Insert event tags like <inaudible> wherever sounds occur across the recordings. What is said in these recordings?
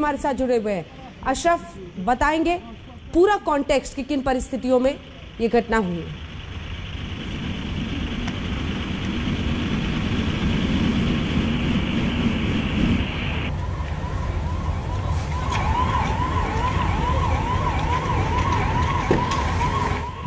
हमारे साथ जुड़े हुए हैं। अशरफ, बताएँगे पूरा कॉन्टेक्स्ट कि किन परिस्थितियों में ये घटना हुई। है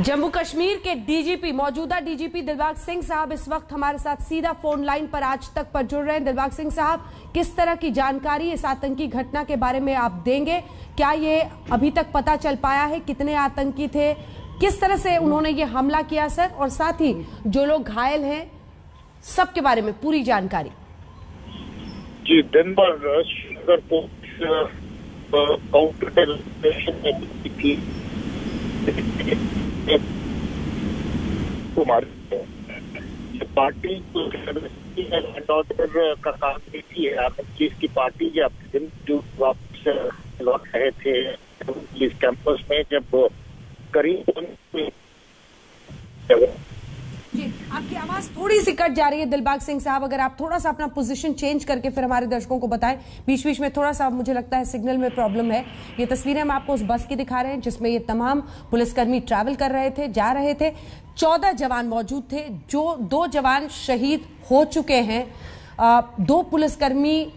जम्मू कश्मीर के डीजीपी, मौजूदा डीजीपी दिलबाग सिंह साहब इस वक्त हमारे साथ सीधा फ़ोन लाइन पर आज तक पर जुड़ रहे हैं। दिलबाग सिंह साहब, किस तरह की जानकारी इस आतंकी घटना के बारे में आप देंगे? क्या ये अभी तक पता चल पाया है कितने आतंकी थे? किस तरह से उन्होंने ये हमला किया, सर? और साथ ही जो लोग घायल हैं, सबके बारे में पूरी जानकारी। जी, दिन भर काउंटर कुमारी पार्टी ऑर्डर का काम देती है। आप चीज़ की पार्टी जब दिन जो वापस लौट रहे थे, इस कैंपस में जब करीब आपकी आवाज़ थोड़ी सी कट जा रही है, दिलबाग सिंह साहब, अगर आप थोड़ा सा अपना पोजीशन चेंज करके फिर हमारे दर्शकों को बताएँ। बीच बीच में थोड़ा सा मुझे लगता है सिग्नल में प्रॉब्लम है। ये तस्वीरें हम आपको उस बस की दिखा रहे हैं, जिसमें ये तमाम पुलिसकर्मी ट्रैवल कर रहे थे, जा रहे थे। चौदह जवान मौजूद थे, जो दो जवान शहीद हो चुके हैं। दो पुलिसकर्मी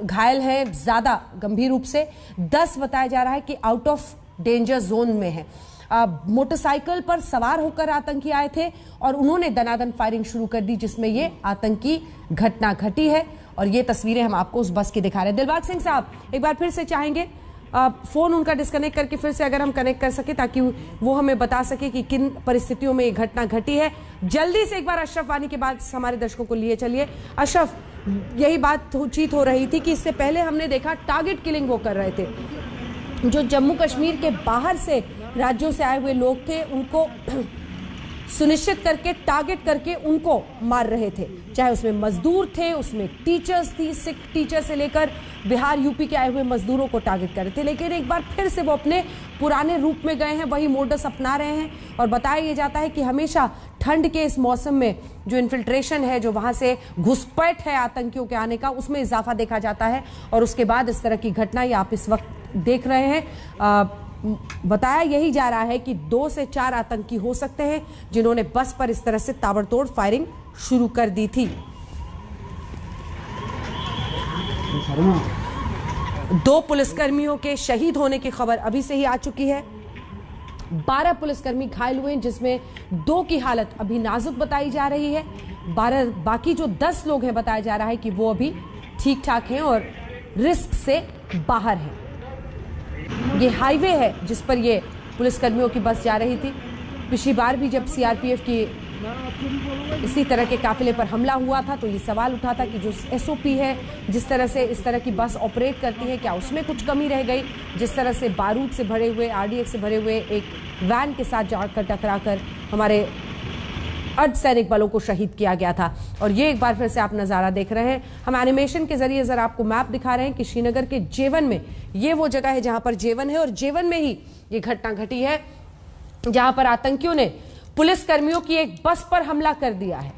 घायल हैं, ज़्यादा गंभीर रूप से। दस बताया जा रहा है कि आउट ऑफ़ डेंजर जोन में है। मोटरसाइकिल पर सवार होकर आतंकी आए थे और उन्होंने दनादन फायरिंग शुरू कर दी, जिसमें ये आतंकी घटना घटी है। और ये तस्वीरें हम आपको उस बस की दिखा रहे हैं। दिलबाग सिंह साहब, एक बार फिर से चाहेंगे? फ़ोन उनका डिस्कनेक्ट करके फिर से अगर हम कनेक्ट कर सके, ताकि वो हमें बता सके कि किन परिस्थितियों में ये घटना घटी है। जल्दी से एक बार अशरफ वानी के बाद हमारे दर्शकों को लिए चलिए। अशरफ, यही बात चीत हो रही थी कि इससे पहले हमने देखा टारगेट किलिंग वो कर रहे थे। जो जम्मू कश्मीर के बाहर से राज्यों से आए हुए लोग थे, उनको <clears throat> सुनिश्चित करके टारगेट करके उनको मार रहे थे। चाहे उसमें मजदूर थे, उसमें टीचर्स थी सिख टीचर से लेकर बिहार यूपी के आए हुए मजदूरों को टारगेट कर रहे थे। लेकिन एक बार फिर से वो अपने पुराने रूप में गए हैं, वही मोडस अपना रहे हैं। और बताया ये जाता है कि हमेशा ठंड के इस मौसम में जो इन्फिल्ट्रेशन है, जो वहाँ से घुसपैठ है आतंकियों के आने का, उसमें इजाफा देखा जाता है। और उसके बाद इस तरह की घटना ये आप इस वक्त देख रहे हैं। बताया यही जा रहा है कि दो से चार आतंकी हो सकते हैं, जिन्होंने बस पर इस तरह से ताबड़तोड़ फायरिंग शुरू कर दी थी। दो पुलिसकर्मियों के शहीद होने की खबर अभी से ही आ चुकी है। बारह पुलिसकर्मी घायल हुए जिसमें दो की हालत अभी नाजुक बताई जा रही है। बारह, बाकी जो दस लोग हैं, बताया जा रहा है कि वो अभी ठीक ठाक हैं और रिस्क से बाहर हैं। ये हाईवे है, जिस पर ये पुलिसकर्मियों की बस जा रही थी। पिछली बार भी जब सीआरपीएफ की इसी तरह के काफिले पर हमला हुआ था तो ये सवाल उठा था कि जो एसओपी है, जिस तरह से इस तरह की बस ऑपरेट करती है, क्या उसमें कुछ कमी रह गई? जिस तरह से बारूद से भरे हुए आरडीएक्स से भरे हुए एक वैन के साथ जाकर टकराकर हमारे अर्धसैनिक बलों को शहीद किया गया था। और ये एक बार फिर से आप नज़ारा देख रहे हैं। हम एनिमेशन के ज़रिए जरा आपको मैप दिखा रहे हैं कि श्रीनगर के जेवन में ये वो जगह है जहाँ पर जेवन है। और जेवन में ही ये घटना घटी है, जहाँ पर आतंकियों ने पुलिस कर्मियों की एक बस पर हमला कर दिया है।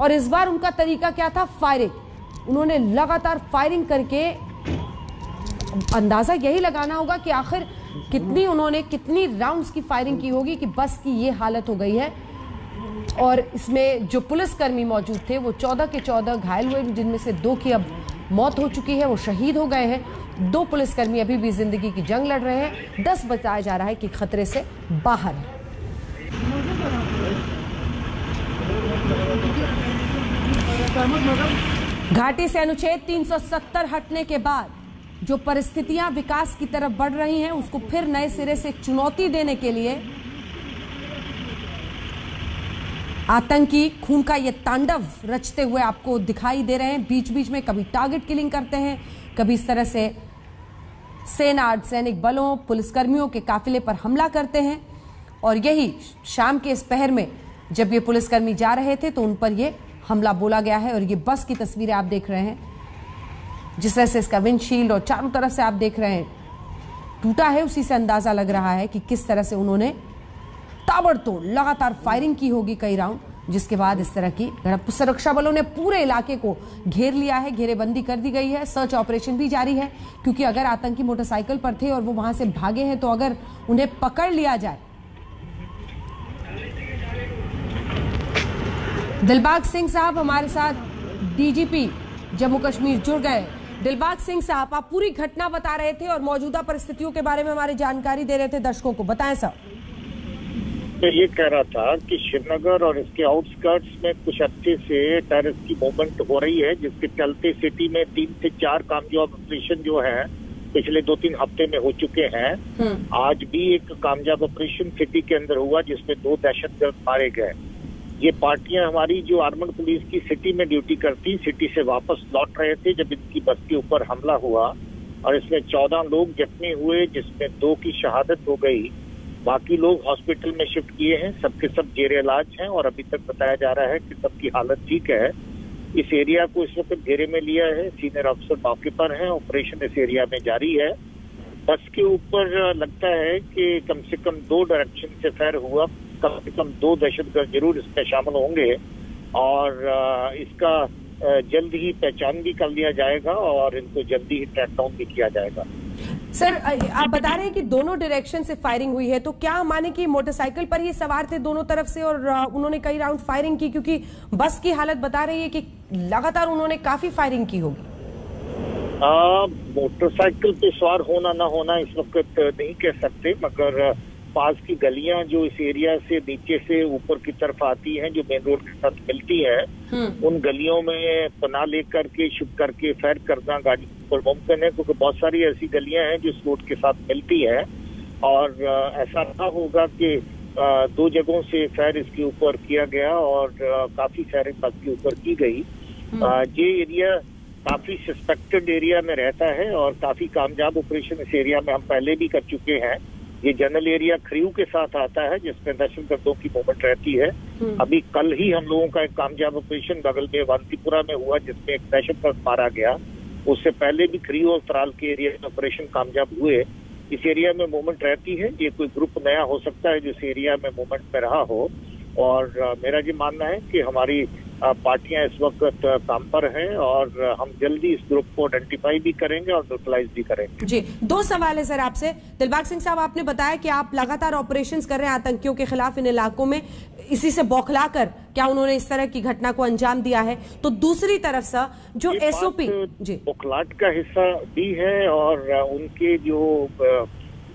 और इस बार उनका तरीका क्या था? फायरिंग उन्होंने लगातार फायरिंग करके अंदाज़ा यही लगाना होगा कि आखिर कितनी उन्होंने, कितनी राउंड्स की फायरिंग की होगी कि बस की ये हालत हो गई है। और इसमें जो पुलिसकर्मी मौजूद थे, वो चौदह के चौदह घायल हुए, जिनमें से दो की अब मौत हो चुकी है, वो शहीद हो गए हैं। दो पुलिसकर्मी अभी भी ज़िंदगी की जंग लड़ रहे हैं। दस बताया जा रहा है कि खतरे से बाहर है। घाटी से अनुच्छेद 370 हटने के बाद जो परिस्थितियाँ विकास की तरफ़ बढ़ रही हैं, उसको फिर नए सिरे से चुनौती देने के लिए आतंकी खून का ये तांडव रचते हुए आपको दिखाई दे रहे हैं। बीच बीच में कभी टारगेट किलिंग करते हैं, कभी इस तरह से सेना, सैनिक बलों, पुलिसकर्मियों के काफिले पर हमला करते हैं। और यही शाम के इस पहर में जब ये पुलिसकर्मी जा रहे थे तो उन पर ये हमला बोला गया है। और ये बस की तस्वीरें आप देख रहे हैं, जिस तरह से इसका विंडशील्ड और चारों तरफ़ से आप देख रहे हैं। टूटा है, उसी से अंदाज़ा लग रहा है कि किस तरह से उन्होंने ताबड़तोड़ लगातार फायरिंग की होगी कई राउंड जिसके बाद इस तरह की सुरक्षा बलों ने पूरे इलाके को घेर लिया है, घेरेबंदी कर दी गई है। सर्च ऑपरेशन भी जारी है, क्योंकि अगर आतंकी मोटरसाइकिल पर थे और वो वहाँ से भागे हैं तो अगर उन्हें पकड़ लिया जाए। दिलबाग सिंह साहब हमारे साथ डीजीपी जम्मू कश्मीर जुड़ गए। दिलबाग सिंह साहब, आप पूरी घटना बता रहे थे और मौजूदा परिस्थितियों के बारे में हमारी जानकारी दे रहे थे दर्शकों को। बताएँ सर मैं ये कह रहा था कि श्रीनगर और इसके आउटस्कर्ट्स में कुछ अच्छे से टेररिस्ट की मूवमेंट हो रही है जिसके चलते सिटी में तीन से चार कामयाब ऑपरेशन जो है पिछले दो तीन हफ़्ते में हो चुके हैं। हम्म। आज भी एक कामयाब ऑपरेशन सिटी के अंदर हुआ जिसमें दो दहशतगर्द मारे गए। ये पार्टियाँ हमारी जो आर्मड पुलिस की सिटी में ड्यूटी करती सिटी से वापस लौट रहे थे जब इनकी बस के ऊपर हमला हुआ और इसमें चौदह लोग जख्मी हुए जिसमें दो की शहादत हो गई। बाकी लोग हॉस्पिटल में शिफ्ट किए हैं, सबके सब जेर इलाज हैं और अभी तक बताया जा रहा है कि सबकी हालत ठीक है। इस एरिया को इस वक्त घेरे में लिया है, सीनियर अफसर मौके पर हैं, ऑपरेशन इस एरिया में जारी है। बस के ऊपर लगता है कि कम से कम दो डायरेक्शन से फैर हुआ, कम से कम दो दहशतगर्द ज़रूर इसमें शामिल होंगे। और इसका जल्द ही पहचान भी कर लिया जाएगा और इनको जल्दी ही ट्रैक डाउन भी किया जाएगा। सर आप बता रहे हैं कि दोनों डायरेक्शन से फायरिंग हुई है तो क्या माने कि मोटरसाइकिल पर ही सवार थे दोनों तरफ़ से और उन्होंने कई राउंड फायरिंग की? क्योंकि बस की हालत बता रही है कि लगातार उन्होंने काफ़ी फायरिंग की होगी। मोटरसाइकिल पे सवार होना ना होना इस वक्त नहीं कह सकते मगर पास की गलियाँ जो इस एरिया से नीचे से ऊपर की तरफ़ आती हैं जो मेन रोड के साथ मिलती है हम्म। उन गलियों में पना लेकर के शुभ करके फैर करना गाड़ी पर मुमकिन है क्योंकि बहुत सारी ऐसी गलियाँ हैं जो इस रोड के साथ मिलती है और ऐसा ना होगा कि दो जगहों से फैर इसके ऊपर किया गया और काफ़ी फायरिंग बस के ऊपर की गई हम्म। ये एरिया काफ़ी सस्पेक्टेड एरिया में रहता है और काफ़ी कामयाब ऑपरेशन इस एरिया में हम पहले भी कर चुके हैं ये जनरल एरिया खरीव के साथ आता है जिसमें दहशत गर्दों की मूवमेंट रहती है। हम्म। अभी कल ही हम लोगों का एक कामयाब ऑपरेशन बगल में वांतीपुरा में हुआ जिसमें एक दहशत गर्द मारा गया। उससे पहले भी खरीव और तराल के एरिया में ऑपरेशन कामयाब हुए। इस एरिया में मूवमेंट रहती है। ये कोई ग्रुप नया हो सकता है जिस एरिया में मूवमेंट में रहा हो। और मेरा ये मानना है कि हमारी पार्टियाँ इस वक्त काम पर हैं और हम जल्दी इस ग्रुप को आइडेंटिफाई भी करेंगे और न्यूट्रलाइज भी करेंगे। जी दो सवाल है सर आपसे। दिलबाग सिंह साहब आपने बताया कि आप लगातार ऑपरेशंस कर रहे हैं आतंकियों के खिलाफ इन इलाकों में। इसी से बौखला कर क्या उन्होंने इस तरह की घटना को अंजाम दिया है? तो दूसरी तरफ़ सर जो एसओपी जी। बौखलाट का हिस्सा भी है और उनके जो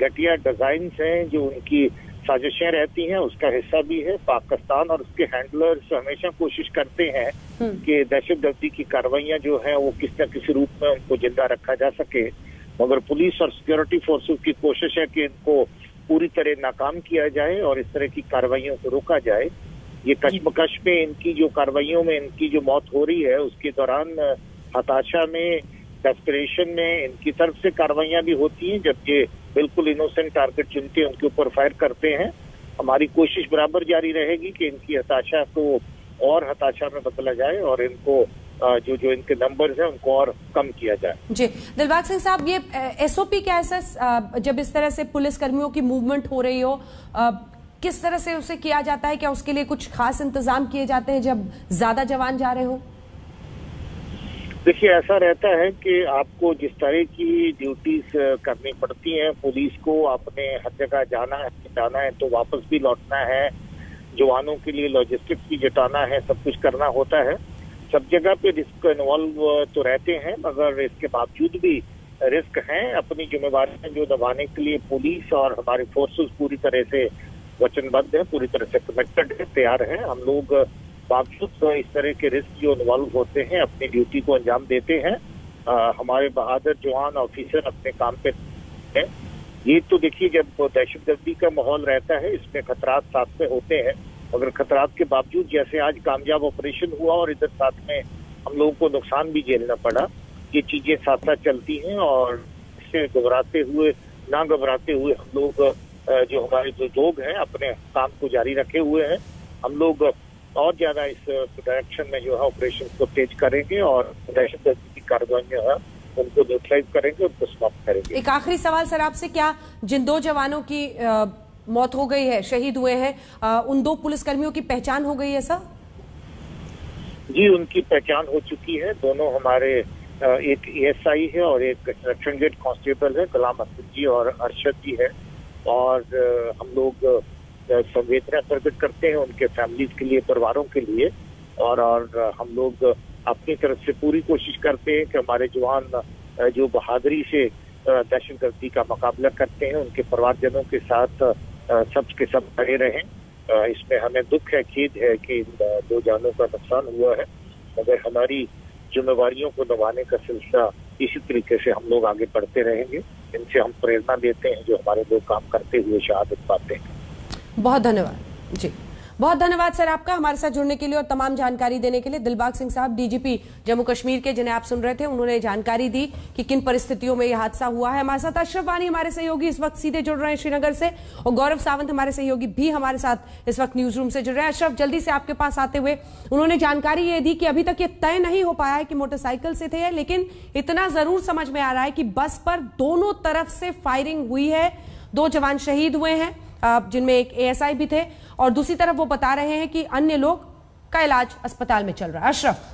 घटिया डिज़ाइन हैं जो उनकी साजिशें रहती हैं उसका हिस्सा भी है पाकिस्तान और उसके हैंडलर्स हमेशा कोशिश करते हैं हम्म। कि दहशत गर्दी की कार्रवाइयाँ जो है वो किस न किसी रूप में उनको ज़िंदा रखा जा सके। मगर पुलिस और सिक्योरिटी फोर्सेस की कोशिश है कि इनको पूरी तरह नाकाम किया जाए और इस तरह की कार्रवाइयों को रोका जाए। ये कश्मकश में इनकी जो कार्रवाइयों में इनकी जो मौत हो रही है उसके दौरान हताशा में डेस्परेशन में इनकी तरफ़ से कार्रवाइयाँ भी होती हैं, जब ये बिल्कुल इनोसेंट टारगेट चुनते हैं, उनके ऊपर फायर करते हैं। हमारी कोशिश बराबर जारी रहेगी कि इनकी हताशा को और हताशा में बदला जाए और इनको जो जो इनके नंबर्स हैं, उनको और कम किया जाए। जी, दिलबाग सिंह साहब, ये एसओपी क्या है जब इस तरह से पुलिस कर्मियों की मूवमेंट हो रही हो किस तरह से उसे किया जाता है? क्या उसके लिए कुछ खास इंतज़ाम किए जाते हैं जब ज़्यादा जवान जा रहे हो? देखिए, ऐसा रहता है कि आपको जिस तरह की ड्यूटीज़ करनी पड़ती हैं, पुलिस को आपने हर जगह जाना है जाना है तो वापस भी लौटना है। जवानों के लिए लॉजिस्टिक्स भी जुटाना है, सब कुछ करना होता है। सब जगह पे रिस्क इन्वॉल्व तो रहते हैं, मगर इसके बावजूद भी रिस्क हैं। अपनी जिम्मेवारियाँ जो दबाने के लिए पुलिस और हमारे फोर्सेस पूरी तरह से वचनबद्ध है, पूरी तरह से कमिटेड है, तैयार है। हम लोग बावजूद इस तरह के रिस्क जो इन्वॉल्व होते हैं अपनी ड्यूटी को अंजाम देते हैं आ, हमारे बहादुर जवान ऑफिसर अपने काम पे हैं। ये तो देखिए जब दहशत गर्दी का माहौल रहता है इसमें खतरात साथ में होते हैं। मगर खतरात के बावजूद जैसे आज कामयाब ऑपरेशन हुआ और इधर साथ में हम लोगों को नुकसान भी झेलना पड़ा ये चीज़ें साथ साथ चलती हैं और इससे घबराते हुए ना घबराते हुए हम लोग जो हमारे जो लोग हैं अपने काम को जारी रखे हुए हैं। हम लोग और ज़्यादा इस डायरेक्शन में जो है ऑपरेशन को तेज करेंगे और दहशत गर्दी की कार्रवाई जो है उनको न्यूट्रलाइज करेंगे उनको समाप्त करेंगे। एक आखिरी सवाल सर आपसे क्या जिन दो जवानों की आ, मौत हो गई है शहीद हुए हैं उन दो पुलिसकर्मियों की पहचान हो गई है सर? जी उनकी पहचान हो चुकी है। दोनों हमारे एक एएसआई है और एक इंस्ट्रक्शन गेट कांस्टेबल है गुलाम असद जी और अरशद जी है। और हम लोग संवेदना प्रकट करते हैं उनके फैमिलीज़ के लिए, परिवारों के लिए। और और हम लोग अपनी तरफ़ से पूरी कोशिश करते हैं कि हमारे जवान, जो बहादुरी से दहशतगर्दी का मुकाबला करते हैं, उनके परिवारजनों के साथ सब के सब खड़े रहें। इसमें हमें दुख है, खेद है कि दो जानों का नुकसान हुआ है। मगर हमारी जिम्मेवारियों को दबाने का सिलसिला इसी तरीके से हम लोग आगे बढ़ते रहेंगे। इनसे हम प्रेरणा लेते हैं जो हमारे लोग काम करते हुए शहादत पाते हैं। बहुत धन्यवाद। जी। बहुत धन्यवाद, सर, आपका हमारे साथ जुड़ने के लिए और तमाम जानकारी देने के लिए। दिलबाग सिंह साहब, डीजीपी जम्मू कश्मीर के, जिन्हें आप सुन रहे थे, उन्होंने जानकारी दी कि किन परिस्थितियों में यह हादसा हुआ है। हमारे साथ अशरफ वानी हमारे सहयोगी इस वक्त सीधे जुड़ रहे हैं श्रीनगर से और गौरव सावंत हमारे सहयोगी भी हमारे साथ इस वक्त न्यूज़ रूम से जुड़ रहे हैं। अशरफ, जल्दी से आपके पास आते हुए उन्होंने जानकारी ये दी कि अभी तक ये तय नहीं हो पाया है कि मोटरसाइकिल से थे लेकिन इतना ज़रूर समझ में आ रहा है कि बस पर दोनों तरफ़ से फायरिंग हुई है। दो जवान शहीद हुए हैं। जिनमें एक एएसआई भी थे। और दूसरी तरफ़ वो बता रहे हैं कि अन्य लोग का इलाज अस्पताल में चल रहा है। अशरफ।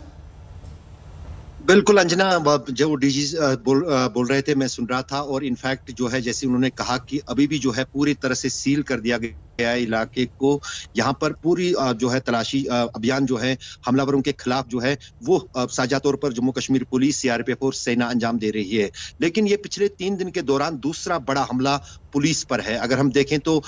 बिल्कुल अंजना जो डीजी बोल बोल रहे थे, मैं सुन रहा था। और इनफैक्ट जो है, जैसे उन्होंने कहा कि अभी भी जो है, पूरी तरह से सील कर दिया गया इलाके को, यहाँ पर पूरी जो है तलाशी अभियान जो है, हमलावरों के खिलाफ जो है, वो साझा तौर पर जम्मू कश्मीर पुलिस सीआरपीएफ और सेना अंजाम दे रही है। लेकिन ये पिछले तीन दिन के दौरान दूसरा बड़ा हमला पुलिस पर है। अगर हम देखें तो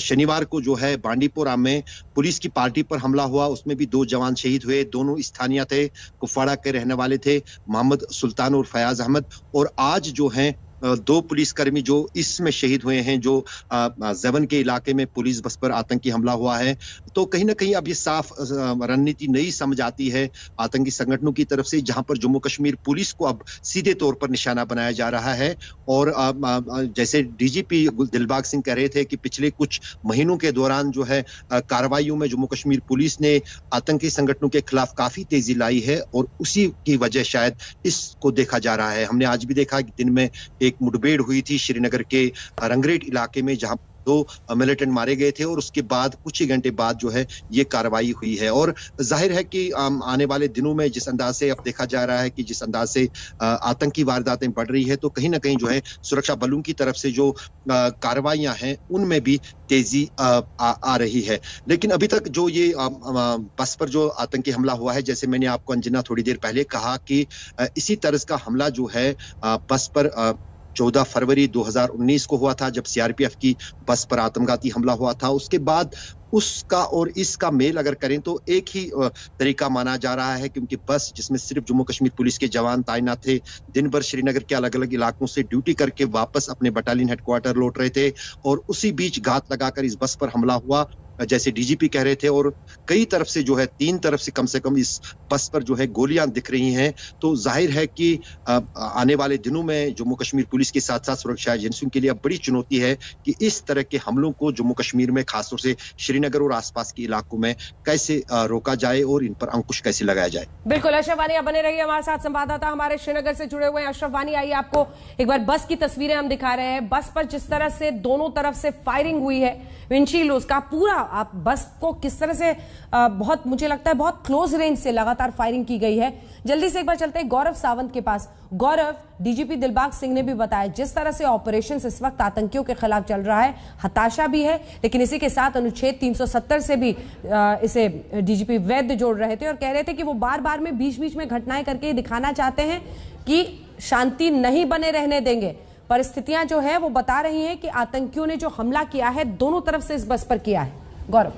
शनिवार को जो है बांडीपुरा में पुलिस की पार्टी पर हमला हुआ। उसमें भी दो जवान शहीद हुए। दोनों स्थानीय थे, कुफवाड़ा के रहने वाले थे, मोहम्मद सुल्तान और फयाज अहमद। और आज जो है दो पुलिसकर्मी जो इसमें शहीद हुए हैं, जो जबन के इलाके में पुलिस बस पर आतंकी हमला हुआ है। तो कहीं ना कहीं अब ये साफ़ रणनीति नई समझ आती है आतंकी संगठनों की तरफ़ से, जहाँ पर जम्मू कश्मीर पुलिस को अब सीधे तौर पर निशाना बनाया जा रहा है। और जैसे डीजीपी दिलबाग सिंह कह रहे थे कि पिछले कुछ महीनों के दौरान जो है कार्रवाइयों में जम्मू कश्मीर पुलिस ने आतंकी संगठनों के खिलाफ काफ़ी तेज़ी लाई है और उसी की वजह शायद इसको देखा जा रहा है। हमने आज भी देखा कि दिन में एक एक मुठभेड़ हुई थी श्रीनगर के रंगरेट इलाके में जहाँ दो मिलिटेंट मारे गए थे और उसके बाद कुछ ही घंटे बाद जो है ये कार्रवाई हुई है। और ज़ाहिर है कि आने वाले दिनों में जिस अंदाज से अब देखा जा रहा है कि जिस अंदाज से आतंकी वारदातें बढ़ रही है तो कहीं ना कहीं जो है सुरक्षा बलों की तरफ़ से जो कार्रवाइयाँ हैं उनमें भी तेज़ी आ, आ, आ रही है। लेकिन अभी तक जो ये बस पर जो आतंकी हमला हुआ है जैसे मैंने आपको अंजना थोड़ी देर पहले कहा कि इसी तरह का हमला जो है बस पर चौदह फरवरी 2019 को हुआ था, जब सीआरपीएफ की बस पर आत्मघाती हमला हुआ था। उसके बाद उसका और इसका मेल अगर करें तो एक ही तरीका माना जा रहा है क्योंकि बस, जिसमें सिर्फ़ जम्मू कश्मीर पुलिस के जवान तैनात थे दिन भर श्रीनगर के अलग अलग इलाकों से ड्यूटी करके वापस अपने बटालियन हेडक्वार्टर लौट रहे थे और उसी बीच घात लगाकर इस बस पर हमला हुआ। जैसे डीजीपी कह रहे थे और कई तरफ़ से जो है, तीन तरफ़ से कम से कम इस बस पर जो है गोलियाँ दिख रही हैं। तो ज़ाहिर है कि आने वाले दिनों में जम्मू कश्मीर पुलिस के साथ साथ सुरक्षा एजेंसियों के लिए बड़ी चुनौती है कि इस तरह के हमलों को जम्मू कश्मीर में, खासतौर से श्रीनगर और आसपास के इलाकों में कैसे रोका जाए और इन पर अंकुश कैसे लगाया जाए। बिल्कुल, अशरफ वानी बने रहिए हमारे साथ। संवाददाता हमारे श्रीनगर से जुड़े हुए अशरफ वानी, आइए आपको एक बार बस की तस्वीरें हम दिखा रहे हैं। बस पर जिस तरह से दोनों तरफ़ से फायरिंग हुई है विंडशील्ड उसका पूरा आप बस को किस तरह से आ, बहुत मुझे लगता है बहुत क्लोज रेंज से लगातार फायरिंग की गई है। जल्दी से एक बार चलते हैं गौरव सावंत के पास। गौरव डीजीपी दिलबाग सिंह ने भी बताया जिस तरह से ऑपरेशन इस वक्त आतंकियों के खिलाफ चल रहा है हताशा भी है लेकिन इसी के साथ अनुच्छेद 370 से भी आ, इसे डीजीपी वैद्य जोड़ रहे थे और कह रहे थे कि वो बार बार में बीच बीच में घटनाएँ करके दिखाना चाहते हैं कि शांति नहीं बने रहने देंगे। परिस्थितियाँ जो है वो बता रही हैं कि आतंकियों ने जो हमला किया है दोनों तरफ़ से इस बस पर किया है। गौरव।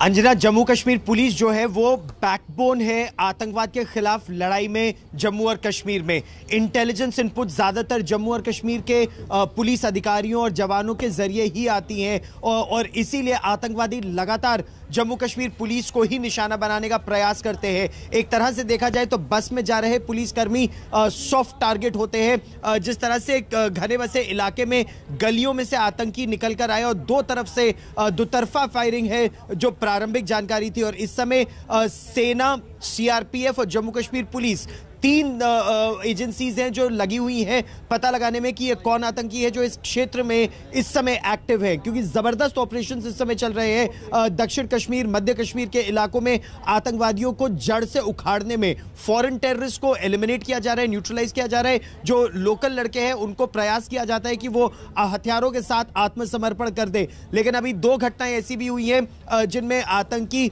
अंजना, जम्मू कश्मीर पुलिस जो है, वो बैकबोन है आतंकवाद के खिलाफ लड़ाई में जम्मू और कश्मीर में। इंटेलिजेंस इनपुट ज़्यादातर जम्मू और कश्मीर के पुलिस अधिकारियों और जवानों के ज़रिए ही आती हैं और इसीलिए आतंकवादी लगातार जम्मू कश्मीर पुलिस को ही निशाना बनाने का प्रयास करते हैं। एक तरह से देखा जाए तो बस में जा रहे पुलिसकर्मी सॉफ्ट टारगेट होते हैं। जिस तरह से घने बसे इलाके में गलियों में से आतंकी निकल कर आए और दो तरफ़ से दोतरफा फायरिंग है, जो प्रारंभिक जानकारी थी। और इस समय सेना सीआरपीएफ और जम्मू कश्मीर पुलिस तीन एजेंसीज हैं जो लगी हुई हैं। पता लगाने में कि ये कौन आतंकी है जो इस क्षेत्र में इस समय एक्टिव है, क्योंकि ज़बरदस्त ऑपरेशन इस समय चल रहे हैं दक्षिण कश्मीर, मध्य कश्मीर के इलाकों में आतंकवादियों को जड़ से उखाड़ने में फॉरेन टेररिस्ट को एलिमिनेट किया जा रहा है न्यूट्रलाइज किया जा रहा है। जो लोकल लड़के हैं, उनको प्रयास किया जाता है कि वो हथियारों के साथ आत्मसमर्पण कर दे। लेकिन अभी दो घटनाएँ ऐसी भी हुई हैं जिनमें आतंकी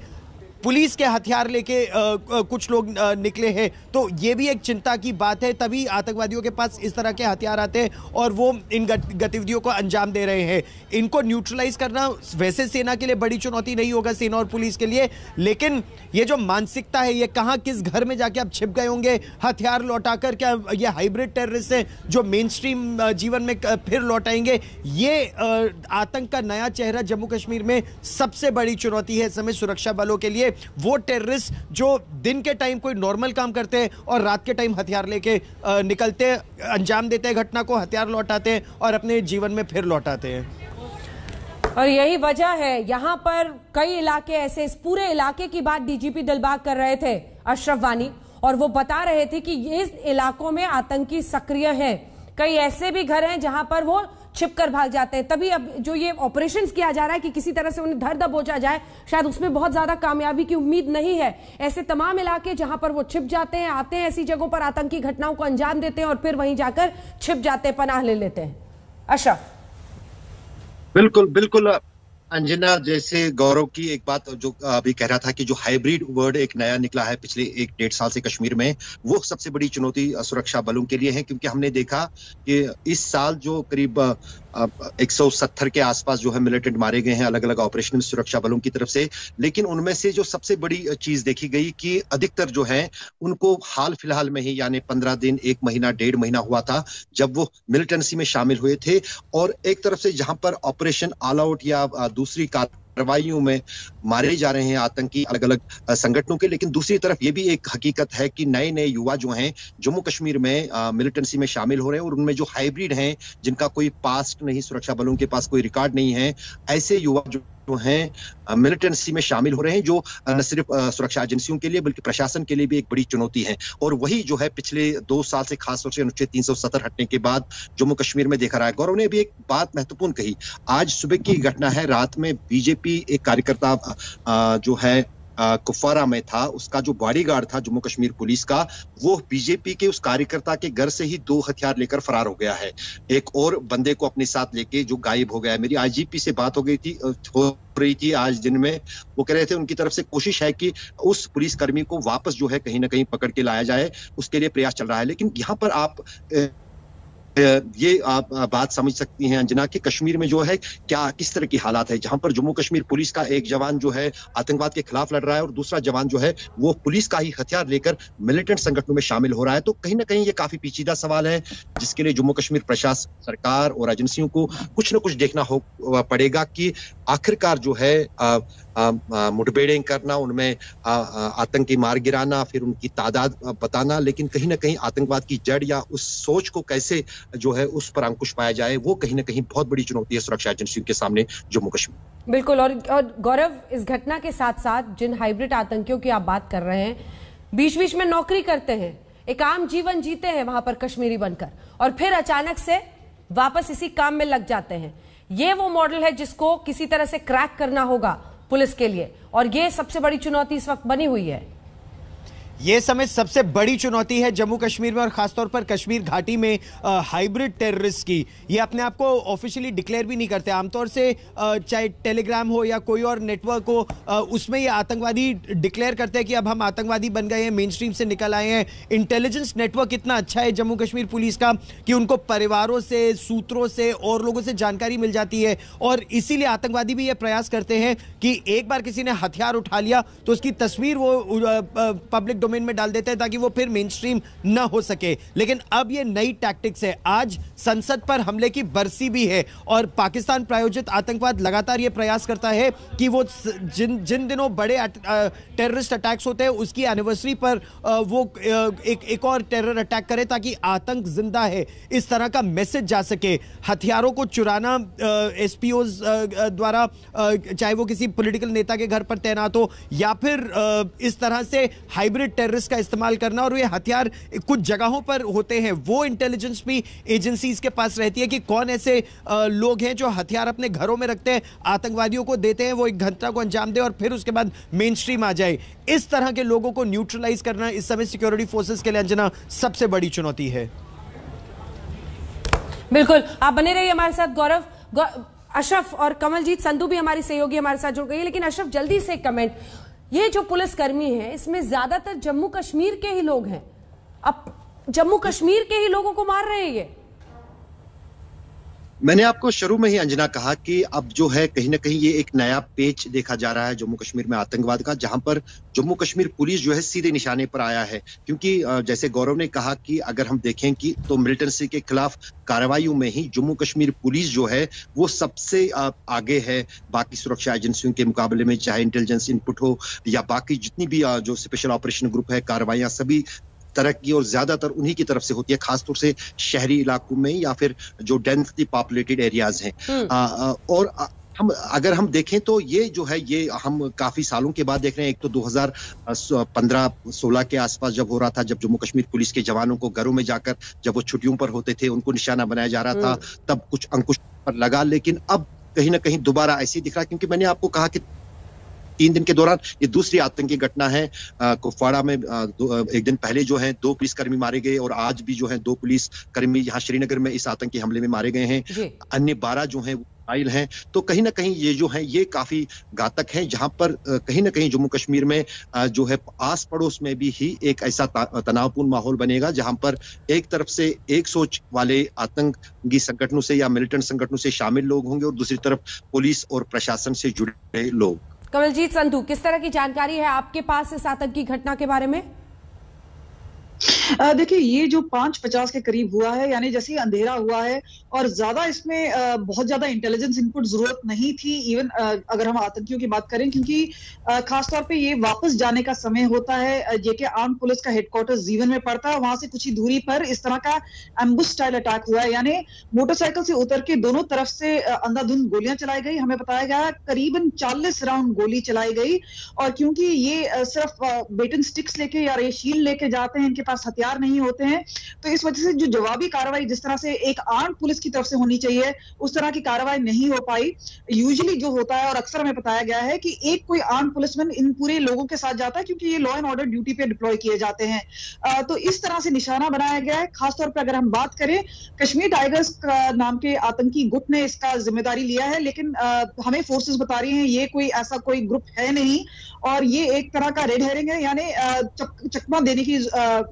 पुलिस के हथियार लेके कुछ लोग निकले हैं। तो ये भी एक चिंता की बात है, तभी आतंकवादियों के पास इस तरह के हथियार आते हैं और वो इन गतिविधियों को अंजाम दे रहे हैं। इनको न्यूट्रलाइज करना वैसे सेना के लिए बड़ी चुनौती नहीं होगा, सेना और पुलिस के लिए। लेकिन ये जो मानसिकता है, ये कहाँ, किस घर में जाके आप छिप गए होंगे? हथियार लौटा कर क्या ये हाइब्रिड टेररिस्ट है जो मेन स्ट्रीम जीवन में फिर लौटाएँगे? ये आतंक का नया चेहरा जम्मू कश्मीर में सबसे बड़ी चुनौती है समय सुरक्षा बलों के लिए। वो टेररिस्ट जो दिन के टाइम कोई नॉर्मल काम करते हैं और रात के टाइम हथियार लेके निकलते अंजाम देते हैं घटना को, हथियार लौटाते हैं और अपने जीवन में फिर लौटाते हैं। और यही वजह है, यहाँ पर कई इलाके ऐसे, इस पूरे इलाके की बात डीजीपी दिलबाग कर रहे थे, अशरफ वानी, और वो बता रहे थे कि इस इलाकों में आतंकी सक्रिय है। कई ऐसे भी घर हैं जहाँ पर वो छिपकर भाग जाते हैं। तभी अब जो ये ऑपरेशंस किया जा रहा है कि किसी तरह से उन्हें धर दबोचा जाए, शायद उसमें बहुत ज़्यादा कामयाबी की उम्मीद नहीं है। ऐसे तमाम इलाके जहाँ पर वो छिप जाते हैं, आते हैं, ऐसी जगहों पर आतंकी घटनाओं को अंजाम देते हैं और फिर वहीं जाकर छिप जाते हैं, पनाह ले लेते हैं। अशरफ। बिल्कुल बिल्कुल अंजना, जैसे गौरव की एक बात जो अभी कह रहा था कि जो हाइब्रिड वर्ड एक नया निकला है पिछले एक डेढ़ साल से कश्मीर में, वो सबसे बड़ी चुनौती सुरक्षा बलों के लिए है, क्योंकि हमने देखा कि इस साल जो करीब 170 के आसपास जो है मिलिटेंट मारे गए हैं अलग अलग ऑपरेशन में सुरक्षा बलों की तरफ़ से। लेकिन उनमें से जो सबसे बड़ी चीज़ देखी गई कि अधिकतर जो है, उनको हाल फ़िलहाल में ही, यानी पंद्रह दिन, एक महीना, डेढ़ महीना हुआ था, जब वो मिलिटेंसी में शामिल हुए थे। और एक तरफ़ से जहाँ पर ऑपरेशन ऑल आउट या दूसरी कार्य कार्रवाइयों में मारे जा रहे हैं आतंकी अलग अलग संगठनों के। लेकिन दूसरी तरफ़ ये भी एक हकीकत है कि नए नए युवा जो हैं जम्मू कश्मीर में मिलिटेंसी में शामिल हो रहे हैं और उनमें जो हाइब्रिड हैं, जिनका कोई पास्ट नहीं, सुरक्षा बलों के पास कोई रिकॉर्ड नहीं है, ऐसे युवा जो जो हैं मिलिटेंसी में शामिल हो रहे हैं, जो न सिर्फ़ सुरक्षा एजेंसियों के लिए, बल्कि प्रशासन के लिए भी एक बड़ी चुनौती है। और वही जो है पिछले दो साल से खासतौर से अनुच्छेद तीन सौ सत्तर हटने के बाद जम्मू कश्मीर में देखा रहा है। गौरव ने भी एक बात महत्वपूर्ण कही। आज सुबह की घटना है, रात में बीजेपी एक कार्यकर्ता जो है कुफवारा में था, उसका जो बॉडीगार्ड था जम्मू कश्मीर पुलिस का, वो बीजेपी के उस कार्यकर्ता के घर से ही दो हथियार लेकर फरार हो गया है। एक और बंदे को अपने साथ लेके जो गायब हो गया है। मेरी आईजीपी से बात हो गई थी हो रही थी आज दिन में। वो कह रहे थे उनकी तरफ़ से कोशिश है कि उस पुलिसकर्मी को वापस जो है कहीं ना कहीं पकड़ के लाया जाए, उसके लिए प्रयास चल रहा है। लेकिन यहाँ पर आप ये आप बात समझ सकती हैं, अंजना, कि कश्मीर में जो है, क्या, किस तरह की हालात है? जहाँ पर जम्मू कश्मीर पुलिस का एक जवान जो है, आतंकवाद के खिलाफ लड़ रहा है और दूसरा जवान जो है, वो पुलिस का ही हथियार लेकर मिलिटेंट संगठनों में शामिल हो रहा है। तो कहीं ना कहीं ये काफ़ी पेचीदा सवाल है, जिसके लिए जम्मू कश्मीर प्रशासन, सरकार और एजेंसियों को कुछ ना कुछ देखना हो पड़ेगा कि आखिरकार जो है मुठभेड़ें करना उनमें आतंकी मार गिराना फिर उनकी तादाद बताना लेकिन कहीं ना कहीं आतंकवाद की जड़ या उस सोच को कैसे जो है उस पर अंकुश पाया जाए वो कहीं ना कहीं बहुत बड़ी चुनौती है सुरक्षा एजेंसियों के सामने जम्मू कश्मीर। बिल्कुल और, और गौरव इस घटना के साथ साथ जिन हाइब्रिड आतंकियों की आप बात कर रहे हैं बीच बीच में नौकरी करते हैं एक आम जीवन जीते हैं वहाँ पर कश्मीरी बनकर और फिर अचानक से वापस इसी काम में लग जाते हैं। ये वो मॉडल है जिसको किसी तरह से क्रैक करना होगा पुलिस के लिए। और ये सबसे बड़ी चुनौती इस वक्त बनी हुई है। ये समय सबसे बड़ी चुनौती है जम्मू कश्मीर में और खासतौर पर कश्मीर घाटी में हाइब्रिड टेररिस्ट की। ये अपने आप को ऑफिशियली डिक्लेयर भी नहीं करते। आमतौर से चाहे टेलीग्राम हो या कोई और नेटवर्क हो उसमें ये आतंकवादी डिक्लेयर करते हैं कि अब हम आतंकवादी बन गए हैं मेन स्ट्रीम से निकल आए हैं। इंटेलिजेंस नेटवर्क इतना अच्छा है जम्मू कश्मीर पुलिस का कि उनको परिवारों से, सूत्रों से और लोगों से जानकारी मिल जाती है। और इसीलिए आतंकवादी भी ये प्रयास करते हैं कि एक बार किसी ने हथियार उठा लिया तो उसकी तस्वीर वो पब्लिक डोमेन में डाल देते हैं ताकि वो फिर मेन स्ट्रीम न हो सके। लेकिन अब ये नई टैक्टिक्स है। आज संसद पर हमले की बरसी भी है और पाकिस्तान प्रायोजित आतंकवाद लगातार ये प्रयास करता है कि वो जिन जिन दिनों बड़े टेररिस्ट अटैक्स होते हैं, उसकी एनिवर्सरी पर वो एक एक और टेरर अटैक करे ताकि आतंक ज़िंदा है। इस तरह का मैसेज जा सके। हथियारों को चुराना एस द्वारा चाहे वो किसी पोलिटिकल नेता के घर पर तैनात हो या फिर इस तरह से हाइब्रिड टेररिस्ट का इस्तेमाल करना और ये हथियार कुछ जगहों पर होते हैं। वो इंटेलिजेंस भी एजेंसीज के पास रहती है कि कौन ऐसे लोग हैं जो हथियार अपने घरों में रखते हैं, आतंकवादियों को देते हैं, वो एक घटना को अंजाम दे और फिर उसके बाद मेन स्ट्रीम आ जाए। इस तरह के लोगों को न्यूट्रलाइज करना इस समय सिक्योरिटी फोर्सेज के लिए अंजना सबसे बड़ी चुनौती है। बिल्कुल, आप बने रहिए हमारे साथ। गौरव, गौ... अशरफ और कमलजीत संधू भी हमारी सहयोगी हमारे साथ जुड़ गई लेकिन अशरफ, जल्दी से कमेंट ये जो पुलिसकर्मी है, इसमें ज़्यादातर जम्मू कश्मीर के ही लोग हैं। अब जम्मू कश्मीर के ही लोगों को मार रहे हैं ये। मैंने आपको शुरू में ही अंजना कहा कि अब जो है कहीं ना कहीं ये एक नया पेच देखा जा रहा है जम्मू कश्मीर में आतंकवाद का, जहाँ पर जम्मू कश्मीर पुलिस जो है सीधे निशाने पर आया है। क्योंकि जैसे गौरव ने कहा कि अगर हम देखें कि तो मिलिटेंसी के खिलाफ कार्रवाई में ही जम्मू कश्मीर पुलिस जो है, वो सबसे आगे है। बाकी सुरक्षा एजेंसियों के मुकाबले में चाहे इंटेलिजेंस इनपुट हो या बाकी जितनी भी जो स्पेशल ऑपरेशन ग्रुप है, कार्रवाइयाँ सभी तरक्की और ज़्यादातर उन्हीं की तरफ़ से होती है खासतौर से शहरी इलाकों में या फिर जो डेंसली पॉपुलेटेड एरियाज़ हैं हम्म। और हम अगर हम देखें तो ये जो है ये हम काफ़ी सालों के बाद देख रहे हैं एक तो 2015-16 के आसपास जब हो रहा था जब जम्मू कश्मीर पुलिस के जवानों को घरों में जाकर जब वो छुट्टियों पर होते थे उनको निशाना बनाया जा रहा था हम्म। तब कुछ अंकुश पर लगा लेकिन अब कहीं ना कहीं दोबारा ऐसे ही दिख रहा क्योंकि मैंने आपको कहा कि तीन दिन के दौरान ये दूसरी आतंकी घटना है कुपवाड़ा में एक दिन पहले जो है दो पुलिसकर्मी मारे गए और आज भी जो है दो पुलिस कर्मी यहाँ श्रीनगर में इस आतंकी हमले में मारे गए हैं। अन्य बारह जो है आइल हैं। तो कहीं ना कहीं ये जो है ये काफ़ी घातक है जहाँ पर कहीं ना कहीं जम्मू कश्मीर में जो है आस पड़ोस में भी ही एक ऐसा तनावपूर्ण माहौल बनेगा जहाँ पर एक तरफ़ से एक सोच वाले आतंकी संगठनों से या मिलिटेंट संगठनों से शामिल लोग होंगे और दूसरी तरफ़ पुलिस और प्रशासन से जुड़े लोग। कमलजीत संधू, किस तरह की जानकारी है आपके पास इस आतंकी घटना के बारे में? देखिए, ये जो पाँच पचास के करीब हुआ है, यानी जैसे ही अंधेरा हुआ है, और ज़्यादा इसमें बहुत ज़्यादा इंटेलिजेंस इनपुट ज़रूरत नहीं थी इवन अगर हम आतंकियों की बात करें, क्योंकि खासतौर पे ये वापस जाने का समय होता है जेके आर्म पुलिस का हेडक्वार्टर जीवन में पड़ता है, वहाँ से कुछ ही दूरी पर इस तरह का एम्बुस स्टाइल अटैक हुआ है, यानी मोटरसाइकिल से उतर के दोनों तरफ़ से अंधाधुंध गोलियाँ चलाई गई। हमें बताया गया, करीबन चालीस राउंड गोली चलाई गई, और क्योंकि ये सिर्फ़ बेटन स्टिक्स लेके या रेशील लेके जाते हैं, इनके पास हथियार नहीं होते हैं तो इस वजह से जो जवाबी कार्रवाई जिस तरह से एक आर्म पुलिस की तरफ़ से होनी चाहिए, उस तरह की कार्रवाई नहीं हो पाई। यूजली जो होता है और अक्सर हमें बताया गया है कि एक कोई आर्म पुलिसमैन इन पूरे लोगों के साथ जाता है क्योंकि ये लॉ एंड ऑर्डर ड्यूटी पे डिप्लॉय किए जाते हैं। तो इस तरह से निशाना बनाया गया है। खासतौर पर अगर हम बात करें, कश्मीर टाइगर्स नाम के आतंकी गुट ने इसका ज़िम्मेदारी लिया है, लेकिन हमें फोर्सेस बता रही हैं, ये कोई ऐसा कोई ग्रुप है नहीं। और ये एक तरह का रेड हेरिंग है, यानी चकमा देने की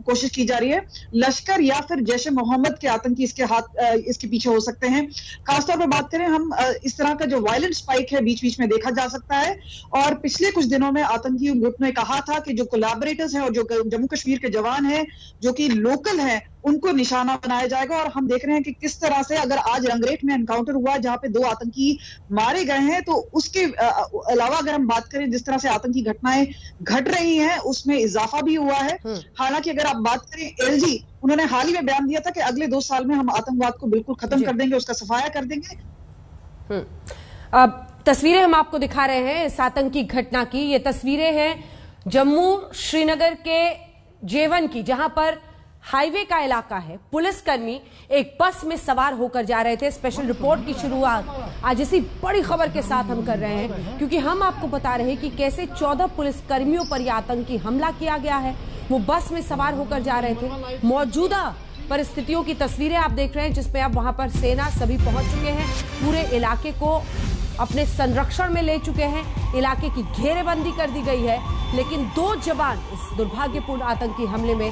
कोशिश की जा रही है। लश्कर या फिर जैश मोहम्मद के आतंकी इसके हाथ इसके पीछे हो सकते हैं। खासतौर पर बात करें हम इस तरह का जो वायलेंट स्पाइक है बीच बीच में देखा जा सकता है। और पिछले कुछ दिनों में आतंकी ग्रुप ने कहा था कि जो कोलैबोरेटर्स हैं और जो जम्मू कश्मीर के जवान हैं, जो कि लोकल हैं उनको निशाना बनाया जाएगा और हम देख रहे हैं कि किस तरह से अगर आज रंगरेट में एनकाउंटर हुआ जहाँ पे दो आतंकी मारे गए हैं तो उसके अलावा अगर हम बात करें जिस तरह से आतंकी घटनाएँ घट रही हैं उसमें इजाफा भी हुआ है हम्म। हालाँकि अगर आप बात करें एलजी उन्होंने हाल ही में बयान दिया था कि अगले दो साल में हम आतंकवाद को बिल्कुल खत्म कर देंगे उसका सफाया कर देंगे हम्म। अब तस्वीरें हम आपको दिखा रहे हैं इस आतंकी घटना की ये तस्वीरें हैं जम्मू श्रीनगर के जेवन की जहाँ पर हाईवे का इलाका है। पुलिसकर्मी एक बस में सवार होकर जा रहे थे। स्पेशल रिपोर्ट की शुरुआत आज इसी बड़ी खबर के साथ हम कर रहे हैं, क्योंकि हम आपको बता रहे हैं कि कैसे 14 पुलिसकर्मियों पर यह आतंकी हमला किया गया है। वो बस में सवार होकर जा रहे थे। मौजूदा परिस्थितियों की तस्वीरें आप देख रहे हैं जिसपे अब वहाँ पर सेना सभी पहुँच चुके हैं। पूरे इलाके को अपने संरक्षण में ले चुके हैं। इलाके की घेरेबंदी कर दी गई है। लेकिन दो जवान इस दुर्भाग्यपूर्ण आतंकी हमले में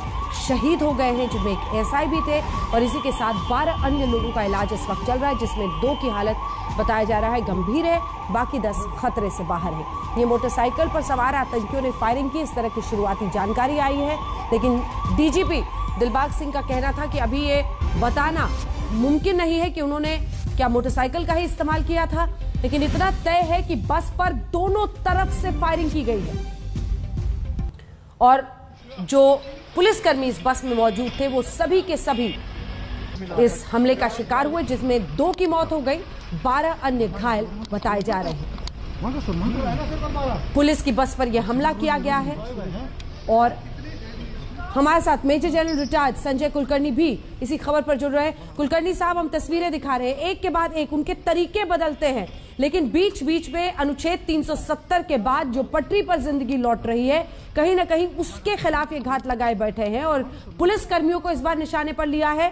शहीद हो गए हैं, जिनमें एक एसआई भी थे और इसी के साथ 12 अन्य लोगों का इलाज इस वक्त चल रहा है, जिसमें दो की हालत बताया जा रहा है गंभीर है। बाकी दस खतरे से बाहर है। ये मोटरसाइकिल पर सवार आतंकियों ने फायरिंग की। इस तरह की शुरुआती जानकारी आई है। लेकिन डीजीपी दिलबाग सिंह का कहना था कि अभी ये बताना मुमकिन नहीं है कि उन्होंने क्या मोटरसाइकिल का ही इस्तेमाल किया था, लेकिन इतना तय है कि बस पर दोनों तरफ़ से फायरिंग की गई है। और जो पुलिसकर्मी इस बस में मौजूद थे, वो सभी के सभी इस हमले का शिकार हुए, जिसमें दो की मौत हो गई, बारह अन्य घायल बताए जा रहे हैं। पुलिस की बस पर यह हमला किया गया है और हमारे साथ major general retired Sanjay Kulkarni भी इसी खबर पर जुड़ रहे हैं। कुलकर्णी साहब, हम तस्वीरें दिखा रहे हैं। एक के बाद एक, उनके तरीके बदलते हैं। लेकिन बीच बीच में अनुच्छेद 370 के बाद जो पटरी पर ज़िंदगी लौट रही है, कहीं ना कहीं उसके खिलाफ ये घात लगाए बैठे हैं और पुलिस कर्मियों को इस बार निशाने पर लिया है।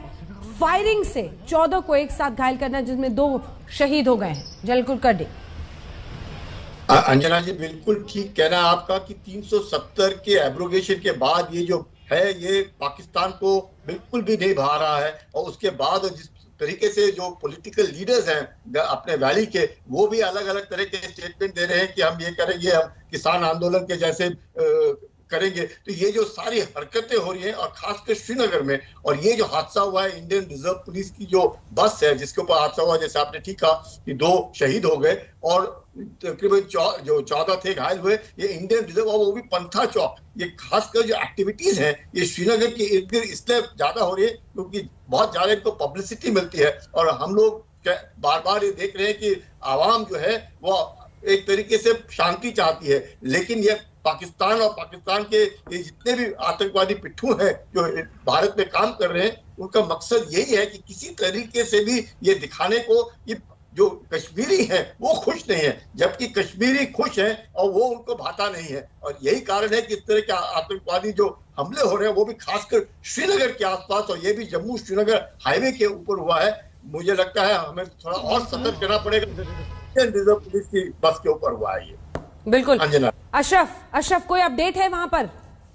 फायरिंग से चौदह को एक साथ घायल करना, जिसमें दो शहीद हो गए हैं। जनरल कुलकर्णी। अंजना जी, बिल्कुल ठीक कहना आपका कि 370 के एब्रोगेशन के बाद ये जो है ये पाकिस्तान को बिल्कुल भी नहीं भा रहा है। और उसके बाद जिस तरीके से जो पॉलिटिकल लीडर्स हैं अपने वैली के, वो भी अलग अलग तरह के स्टेटमेंट दे रहे हैं कि हम ये करेंगे, हम किसान आंदोलन के जैसे करेंगे। तो ये जो सारी हरकतें हो रही हैं, और खासकर श्रीनगर में, और ये जो हादसा हुआ है इंडियन रिज़र्व पुलिस की जो बस है, जिसके ऊपर हादसा हुआ, जैसे आपने ठीक कहा कि दो शहीद हो गए, और तकरीबन जो चौदह थे घायल हुए, ये इंडियन रिज़र्व और वो भी पंथा चौक, ये खासकर जो एक्टिविटीज़ है, ये श्रीनगर के इर्द गिर्द इसलिए ज़्यादा हो रही है, क्योंकि बहुत ज़्यादा इनको पब्लिसिटी मिलती है। और हम लोग बार बार ये देख रहे हैं कि आवाम जो है, वो एक तरीके से शांति चाहती है। लेकिन ये पाकिस्तान और पाकिस्तान के ये जितने भी आतंकवादी पिट्ठू हैं, जो भारत में काम कर रहे हैं, उनका मकसद यही है कि किसी तरीके से भी ये दिखाने को कि जो कश्मीरी है वो खुश नहीं है जबकि कश्मीरी खुश है और वो उनको भाता नहीं है। और यही कारण है कि इस तरह के आतंकवादी जो हमले हो रहे हैं वो भी खासकर श्रीनगर के आसपास और ये भी जम्मू श्रीनगर हाईवे के ऊपर हुआ है। मुझे लगता है हमें थोड़ा और सतर्क करना पड़ेगा। रिज़र्व पुलिस की बस के ऊपर हुआ है ये। बिल्कुल। अंजना अशरफ अशरफ कोई अपडेट है वहाँ पर?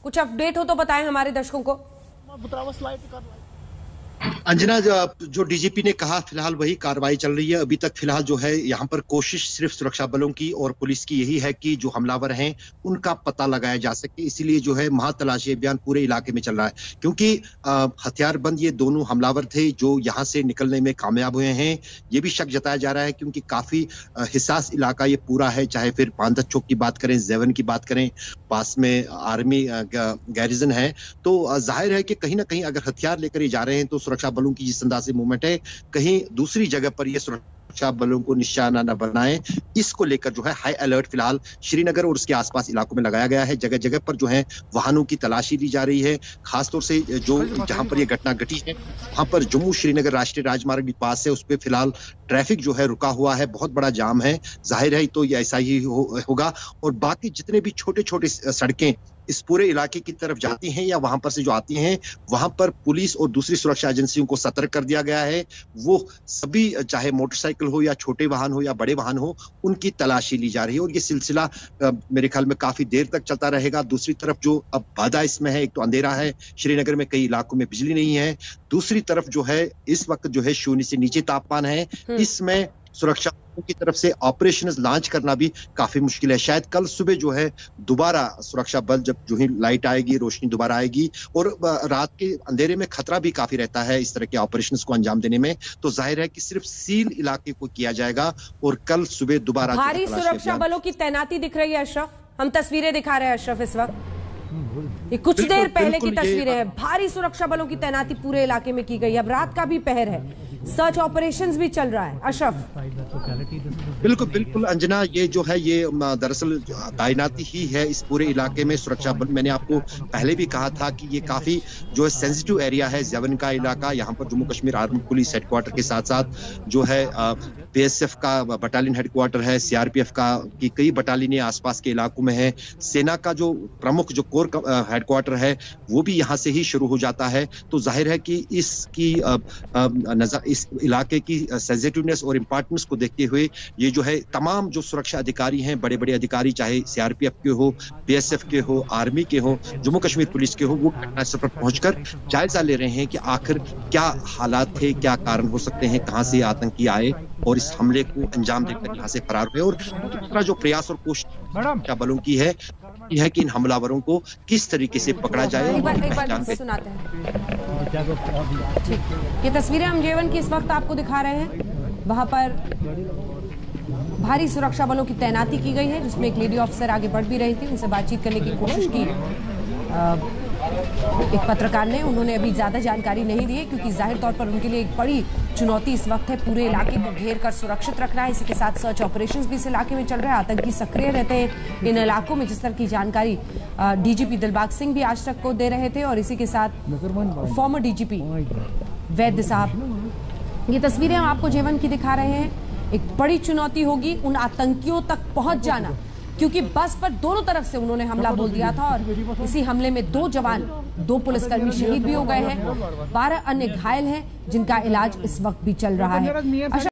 कुछ अपडेट हो तो बताएँ हमारे दर्शकों को। अंजना, जो डीजीपी ने कहा, फ़िलहाल वही कार्रवाई चल रही है। अभी तक फ़िलहाल जो है, यहाँ पर कोशिश सिर्फ़ सुरक्षा बलों की और पुलिस की यही है कि जो हमलावर हैं, उनका पता लगाया जा सके। इसीलिए जो है, महातलाशी अभियान पूरे इलाके में चल रहा है। क्योंकि हथियारबंद ये दोनों हमलावर थे जो यहाँ से निकलने में कामयाब हुए हैं। ये भी शक जताया जा रहा है क्योंकि काफ़ी हिसास इलाका ये पूरा है। चाहे फिर पांदत चौक की बात करें, जेवन की बात करें, पास में आर्मी गैरिजन है। तो ज़ाहिर है कि कहीं ना कहीं अगर हथियार लेकर ये जा रहे हैं तो सुरक्षा बलों की जिस अंदाज से मूवमेंट है कहीं दूसरी जगह पर यह सुरक्षा बलों को निशाना न बनाए। इसको लेकर जो है हाई अलर्ट फ़िलहाल श्रीनगर और उसके आसपास इलाकों में लगाया गया है। जगह जगह पर जो है वाहनों की तलाशी ली जा रही है। खासतौर से जो जहाँ पर यह घटना घटी है वहाँ पर जम्मू श्रीनगर राष्ट्रीय राजमार्ग के पास है उस पर फ़िलहाल ट्रैफ़िक जो है रुका हुआ है। बहुत बड़ा जाम है। ज़ाहिर है तो ये ऐसा ही हो, होगा। और बाकी जितने भी छोटे छोटे सड़कें इस पूरे इलाके की तरफ़ जाती हैं या वहाँ पर से जो आती हैं वहाँ पर पुलिस और दूसरी सुरक्षा एजेंसियों को सतर्क कर दिया गया है। वो सभी चाहे मोटरसाइकिल हो या छोटे वाहन हो या बड़े वाहन हो उनकी तलाशी ली जा रही है और ये सिलसिला मेरे ख्याल में काफ़ी देर तक चलता रहेगा। दूसरी तरफ़ जो अब बाधा इसमें है एक तो अंधेरा है श्रीनगर में कई इलाकों में बिजली नहीं है। दूसरी तरफ़ जो है इस वक्त जो है शून्य से नीचे तापमान है। हम्म। इसमें सुरक्षा की तरफ़ से ऑपरेशन लॉन्च करना भी काफ़ी मुश्किल है। शायद कल सुबह जो है दोबारा सुरक्षा बल जब जो ही लाइट आएगी रोशनी दोबारा आएगी और रात के अंधेरे में खतरा भी काफ़ी रहता है इस तरह के ऑपरेशन को अंजाम देने में। तो ज़ाहिर है कि सिर्फ़ सील इलाके को किया जाएगा और कल सुबह दोबारा भारी सुरक्षा बलों की तैनाती दिख रही है अशरफ। हम तस्वीरें दिखा रहे हैं अशरफ इस वक्त। ये कुछ देर पहले की तस्वीरें हैं। भारी सुरक्षा बलों की तैनाती पूरे इलाके में की गई अब रात का भी पहर है। सर्च ऑपरेशंस भी चल रहा है। अशरफ। बिल्कुल बिल्कुल, अंजना, ये जो है, ये दरअसल तैनाती ही है इस पूरे इलाके में सुरक्षा बल। मैंने आपको पहले भी कहा था कि ये काफ़ी जो है सेंसिटिव एरिया है जवन का इलाका, यहाँ पर Jammu Kashmir army police headquarter के साथ साथ जो है बीएसएफ का बटालियन हेडक्वार्टर है सीआरपीएफ का, की कई बटालियन आसपास के इलाकों में है। सेना का जो प्रमुख, जो कोर हेडक्वार्टर है, वो भी यहाँ से ही शुरू हो जाता है। तो ज़ाहिर है कि इसकी इस इलाके की सेंसिटिवनेस और इम्पोर्टेंस को देखते हुए ये जो है, तमाम जो सुरक्षा अधिकारी हैं बड़े बड़े अधिकारी, चाहे सीआरपीएफ के हो बीएसएफ के हो आर्मी के हो, जम्मू कश्मीर पुलिस के हो, वो घटनास्थल पर पहुंचकर जायजा ले रहे हैं कि आखिर क्या हालात थे, क्या कारण हो सकते हैं, कहाँ से आतंकी आए, और इस हमले को अंजाम देकर यहाँ से फरार हुए और दूसरा जो प्रयास और कोशिश बलों की है यह है कि इन हमलावरों को किस तरीके से पकड़ा जाए एक बार, एक बार सुनाते हैं। ये तस्वीरें हम जेवन की इस वक्त आपको दिखा रहे हैं। वहाँ पर भारी सुरक्षा बलों की तैनाती की गई है जिसमें एक लेडी ऑफिसर आगे बढ़ भी रही थी उनसे बातचीत करने की कोशिश की। एक पत्रकार ने, उन्होंने अभी ज़्यादा जानकारी नहीं दी है, क्योंकि ज़ाहिर तौर पर उनके लिए एक बड़ी चुनौती इस वक्त है पूरे इलाके को घेर कर सुरक्षित रखना है। इसी के साथ सर्च ऑपरेशंस भी इस इलाके में चल रहे हैं, आतंकी सक्रिय रहते हैं इन इलाकों में, जिस तरह की जानकारी डीजीपी दिलबाग सिंह भी आज तक को दे रहे थे, और इसी के साथ फॉर्मर डीजीपी वैद्य साहब। ये तस्वीरें हम आपको जेवन की दिखा रहे हैं। एक बड़ी चुनौती होगी उन आतंकियों तक पहुँच जाना। क्योंकि बस पर दोनों तरफ़ से उन्होंने हमला बोल दिया था और इसी हमले में दो जवान, दो पुलिसकर्मी शहीद भी हो गए हैं। बारह अन्य घायल हैं, जिनका इलाज इस वक्त भी चल रहा है।